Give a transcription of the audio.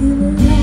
you. were